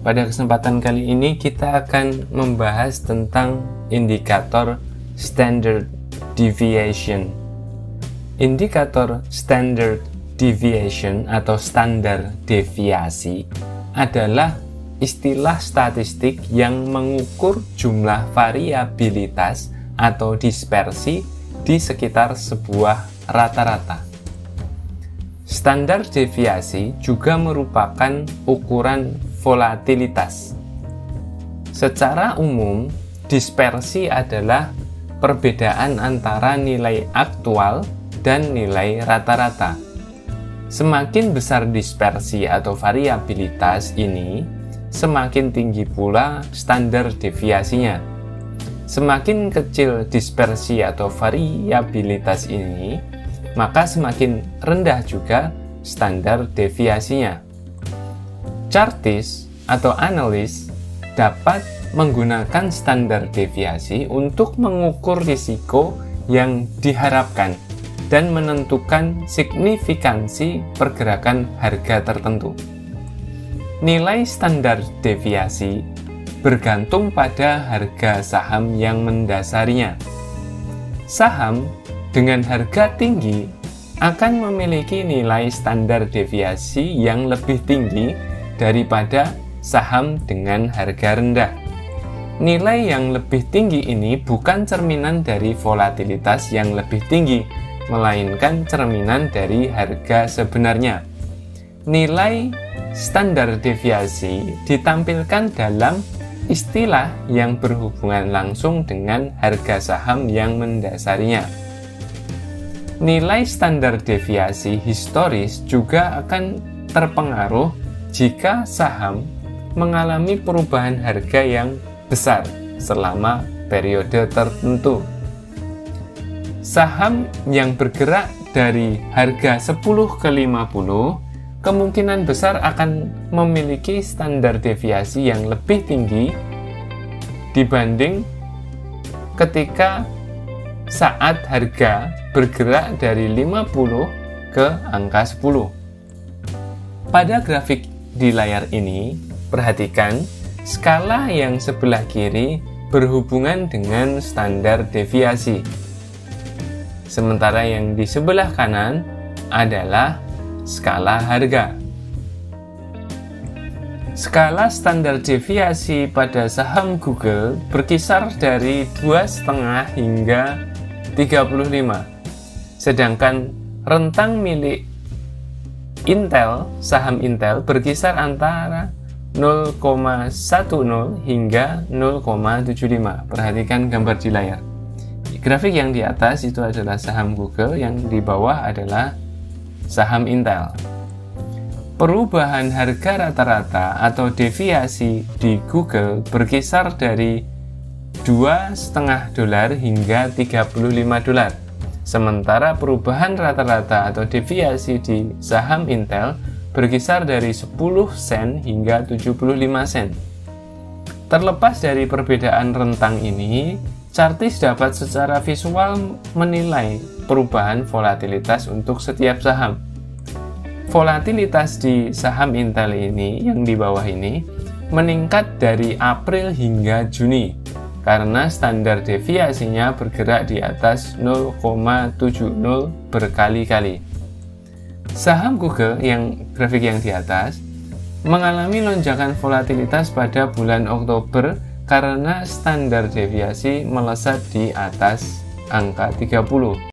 Pada kesempatan kali ini kita akan membahas tentang indikator standard deviation. Indikator standard deviation atau standar deviasi adalah istilah statistik yang mengukur jumlah variabilitas atau dispersi di sekitar sebuah rata-rata. Standar deviasi juga merupakan ukuran volatilitas. Secara umum, dispersi adalah perbedaan antara nilai aktual dan nilai rata-rata. Semakin besar dispersi atau variabilitas ini, semakin tinggi pula standar deviasinya. Semakin kecil dispersi atau variabilitas ini, maka semakin rendah juga standar deviasinya. Chartis atau analis dapat menggunakan standar deviasi untuk mengukur risiko yang diharapkan dan menentukan signifikansi pergerakan harga tertentu. Nilai standar deviasi bergantung pada harga saham yang mendasarinya. Saham dengan harga tinggi akan memiliki nilai standar deviasi yang lebih tinggi daripada saham dengan harga rendah. Nilai yang lebih tinggi ini bukan cerminan dari volatilitas yang lebih tinggi, melainkan cerminan dari harga sebenarnya. Nilai standar deviasi ditampilkan dalam istilah yang berhubungan langsung dengan harga saham yang mendasarinya. Nilai standar deviasi historis juga akan terpengaruh jika saham mengalami perubahan harga yang besar selama periode tertentu. Saham yang bergerak dari harga 10 ke 50 kemungkinan besar akan memiliki standar deviasi yang lebih tinggi dibanding ketika saat harga bergerak dari 50 ke angka 10. Pada grafik di layar ini, perhatikan skala yang sebelah kiri berhubungan dengan standar deviasi. Sementara yang di sebelah kanan adalah skala harga. Skala standar deviasi pada saham Google berkisar dari 2,5 hingga 35. Sedangkan rentang milik Intel, saham Intel berkisar antara 0,10 hingga 0,75. Perhatikan gambar di layar. Grafik yang di atas itu adalah saham Google, yang di bawah adalah saham Intel. Perubahan harga rata-rata atau deviasi di Google berkisar dari 2,5 dolar hingga 35 dolar Sementara perubahan rata-rata atau deviasi di saham Intel berkisar dari 10 sen hingga 75 sen. Terlepas dari perbedaan rentang ini, Chartis dapat secara visual menilai perubahan volatilitas untuk setiap saham. Volatilitas di saham Intel ini yang di bawah ini meningkat dari April hingga Juni karena standar deviasinya bergerak di atas 0,70 berkali-kali. Saham Google yang grafik yang di atas mengalami lonjakan volatilitas pada bulan Oktober karena standar deviasi melesat di atas angka 30.